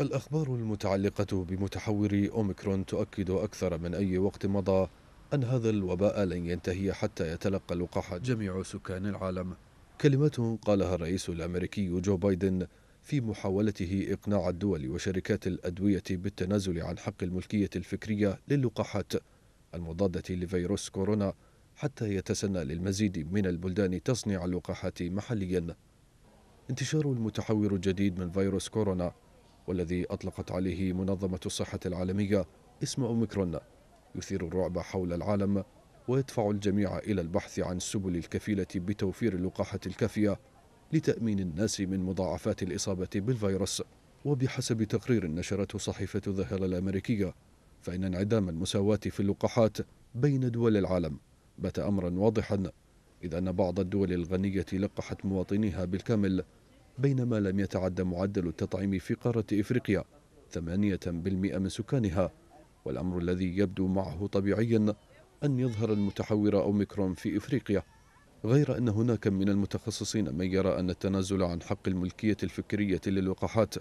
الأخبار المتعلقة بمتحور أوميكرون تؤكد أكثر من أي وقت مضى أن هذا الوباء لن ينتهي حتى يتلقى اللقاح جميع سكان العالم. كلمات قالها الرئيس الأمريكي جو بايدن في محاولته إقناع الدول وشركات الأدوية بالتنازل عن حق الملكية الفكرية للقاحات المضادة لفيروس كورونا حتى يتسنى للمزيد من البلدان تصنيع اللقاحات محليا. انتشار المتحور الجديد من فيروس كورونا والذي أطلقت عليه منظمة الصحة العالمية اسم أوميكرون يثير الرعب حول العالم ويدفع الجميع إلى البحث عن السبل الكفيلة بتوفير اللقاحة الكافية لتأمين الناس من مضاعفات الإصابة بالفيروس. وبحسب تقرير نشرته صحيفة الظهر الأمريكية فإن انعدام المساواة في اللقاحات بين دول العالم بات أمرا واضحا إذ أن بعض الدول الغنية لقحت مواطنيها بالكامل بينما لم يتعد معدل التطعيم في قارة إفريقيا ثمانية بالمئة من سكانها. والأمر الذي يبدو معه طبيعيا أن يظهر المتحور أوميكرون في إفريقيا غير أن هناك من المتخصصين من يرى أن التنازل عن حق الملكية الفكرية للقاحات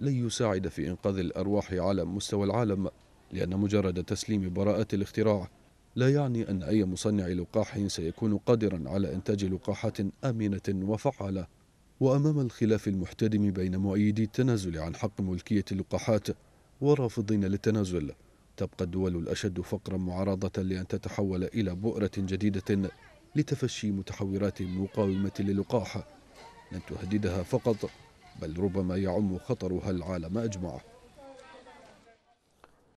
لن يساعد في إنقاذ الأرواح على مستوى العالم لأن مجرد تسليم براءة الاختراع لا يعني أن أي مصنع لقاح سيكون قادرا على إنتاج لقاحات آمنة وفعالة. وأمام الخلاف المحتدم بين مؤيدي التنازل عن حق ملكية اللقاحات ورافضين للتنازل تبقى الدول الأشد فقرا معارضة لأن تتحول إلى بؤرة جديدة لتفشي متحورات مقاومة للقاح. لن تهددها فقط بل ربما يعم خطرها العالم أجمع.